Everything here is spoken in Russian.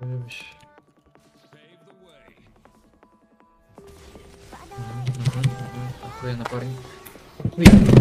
Вибач. Ага, ага. Охуенно, парни. Я.